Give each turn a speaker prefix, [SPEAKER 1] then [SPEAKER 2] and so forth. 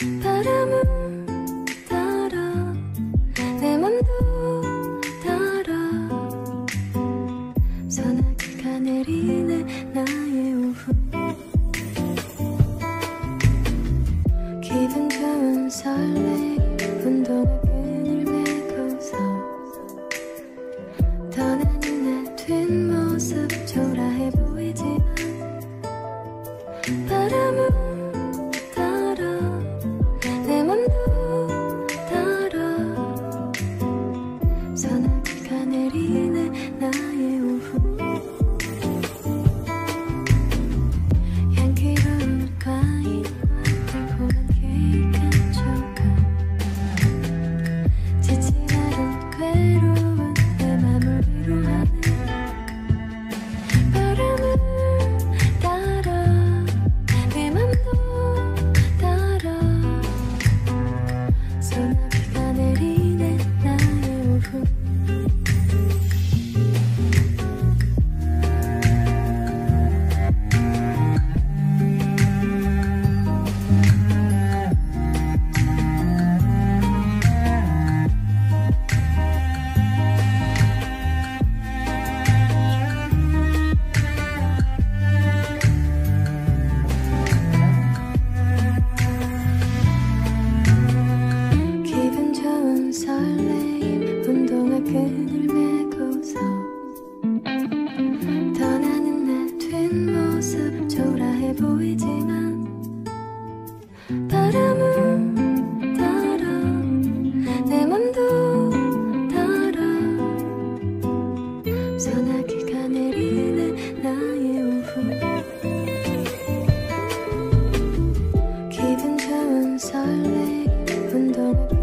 [SPEAKER 1] 바람은 따라 내 맘도 따라. 서늘가 내리네 나의 오후. 기분 좋은 설레 운동을 끈을 메고서. 떠나는 내 뒷모습 초라해 보이지만 바람은 pretty 그늘 메고서 떠나는 내 뒷모습 초라해 보이지만 바람은 따라 내 맘도 따라 소나기가 내리는 나의 오후. 기분 좋은 설레 운동